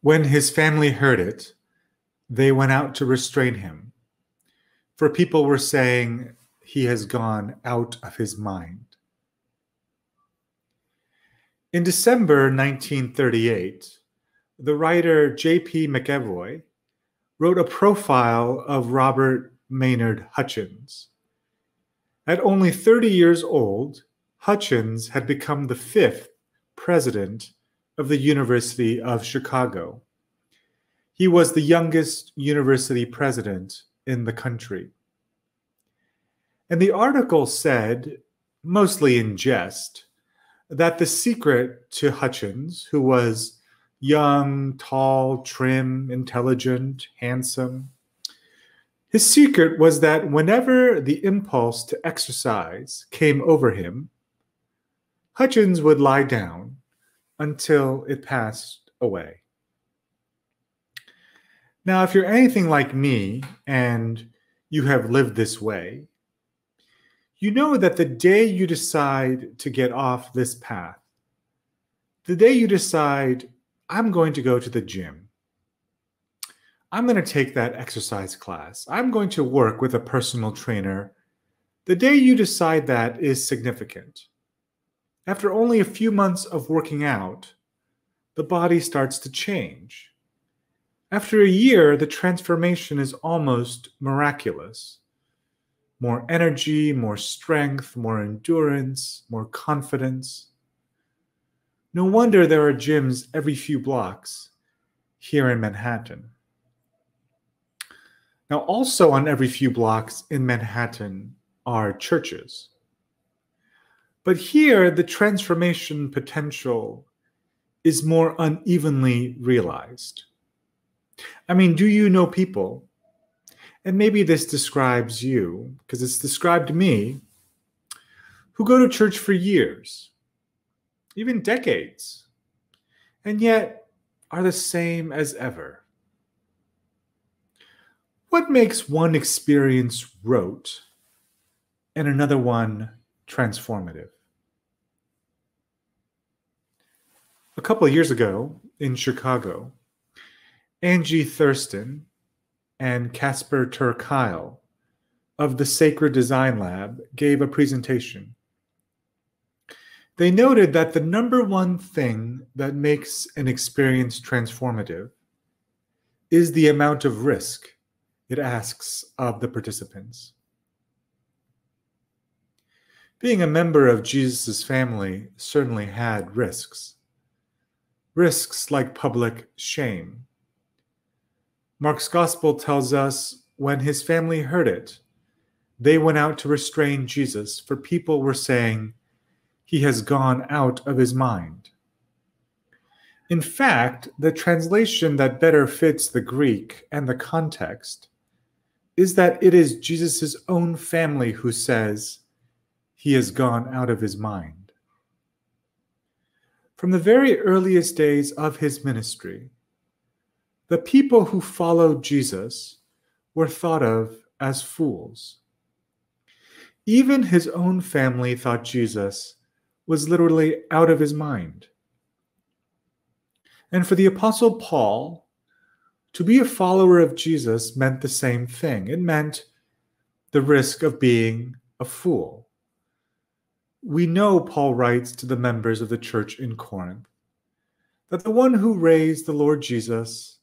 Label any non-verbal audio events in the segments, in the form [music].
When his family heard it, they went out to restrain him, for people were saying he has gone out of his mind. In December 1938, the writer J.P. McEvoy wrote a profile of Robert Maynard Hutchins. At only 30 years old, Hutchins had become the fifth president of the University of Chicago. He was the youngest university president in the country. And the article said, mostly in jest, that the secret to Hutchins, who was young, tall, trim, intelligent, handsome, his secret was that whenever the impulse to exercise came over him, Hutchins would lie down until it passed away. Now, if you're anything like me and you have lived this way, you know that the day you decide to get off this path, the day you decide, I'm going to go to the gym, I'm going to take that exercise class, I'm going to work with a personal trainer, the day you decide that is significant. After only a few months of working out, the body starts to change. After a year, the transformation is almost miraculous more energy, more strength, more endurance, more confidence. No wonder there are gyms every few blocks here in Manhattan. Now, also on every few blocks in Manhattan are churches. But here, the transformation potential is more unevenly realized. I mean, do you know people and maybe this describes you, because it's described me, who go to church for years, even decades, and yet are the same as ever. What makes one experience rote and another one transformative? A couple of years ago in Chicago, Angie Thurston and Casper ter Kuile of the Sacred Design Lab gave a presentation. They noted that the number one thing that makes an experience transformative is the amount of risk it asks of the participants. Being a member of Jesus' family certainly had risks. Risks like public shame, Mark's gospel tells us when his family heard it, they went out to restrain Jesus, for people were saying, He has gone out of his mind. In fact, the translation that better fits the Greek and the context is that it is Jesus' own family who says, He has gone out of his mind. From the very earliest days of his ministry, the people who followed Jesus were thought of as fools. Even his own family thought Jesus was literally out of his mind. And for the Apostle Paul, to be a follower of Jesus meant the same thing. It meant the risk of being a fool. We know, Paul writes to the members of the church in Corinth, that the one who raised the Lord Jesus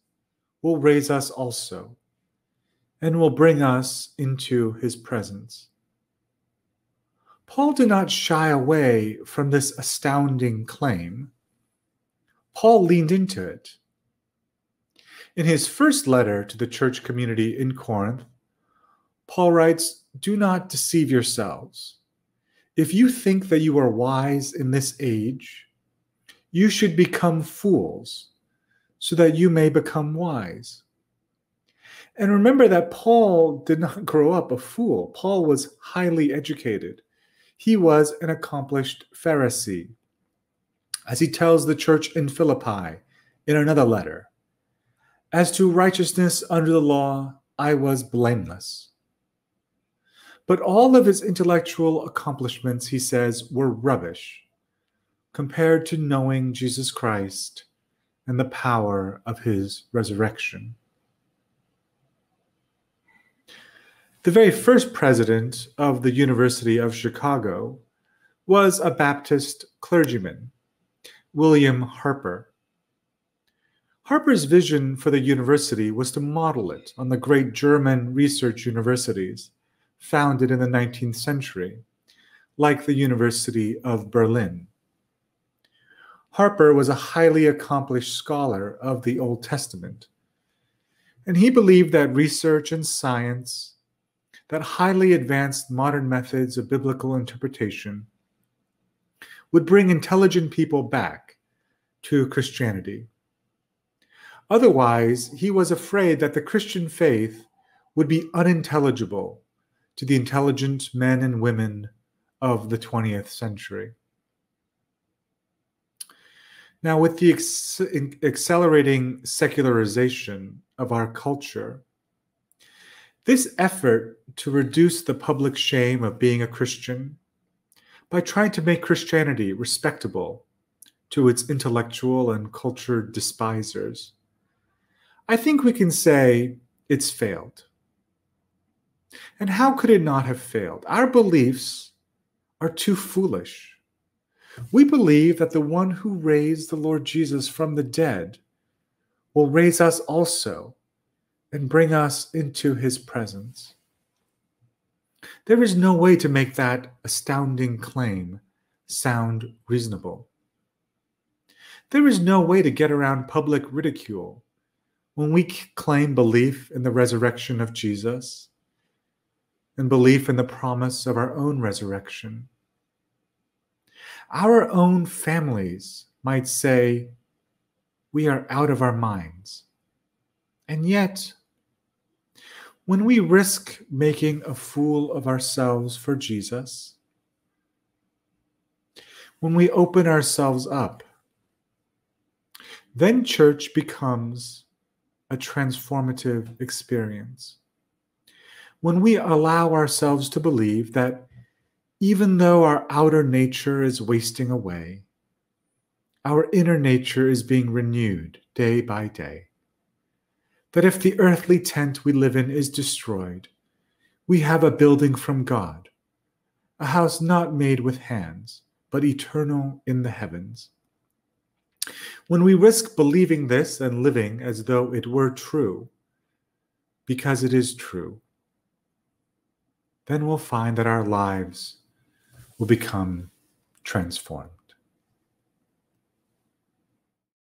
will raise us also and will bring us into his presence. Paul did not shy away from this astounding claim. Paul leaned into it. In his first letter to the church community in Corinth, Paul writes, Do not deceive yourselves. If you think that you are wise in this age, you should become fools so that you may become wise. And remember that Paul did not [laughs] grow up a fool. Paul was highly educated. He was an accomplished Pharisee. As he tells the church in Philippi in another letter, as to righteousness under the law, I was blameless. But all of his intellectual accomplishments, he says, were rubbish compared to knowing Jesus Christ and the power of his resurrection. The very first president of the University of Chicago was a Baptist clergyman, William Harper. Harper's vision for the university was to model it on the great German research universities founded in the 19th century, like the University of Berlin. Harper was a highly accomplished scholar of the Old Testament, and he believed that research and science, that highly advanced modern methods of biblical interpretation, would bring intelligent people back to Christianity. Otherwise, he was afraid that the Christian faith would be unintelligible to the intelligent men and women of the 20th century. Now, with the ex- accelerating secularization of our culture, this effort to reduce the public shame of being a Christian by trying to make Christianity respectable to its intellectual and cultured despisers, I think we can say it's failed. And how could it not have failed? Our beliefs are too foolish. We believe that the one who raised the Lord Jesus from the dead will raise us also and bring us into his presence. There is no way to make that astounding claim sound reasonable. There is no way to get around public ridicule when we claim belief in the resurrection of Jesus and belief in the promise of our own resurrection. Our own families might say, We are out of our minds. And yet, when we risk making a fool of ourselves for Jesus, when we open ourselves up, then church becomes a transformative experience. When we allow ourselves to believe that even though our outer nature is wasting away, our inner nature is being renewed day by day. That if the earthly tent we live in is destroyed, we have a building from God, a house not made with hands, but eternal in the heavens. When we risk believing this and living as though it were true, because it is true, then we'll find that our lives will become transformed.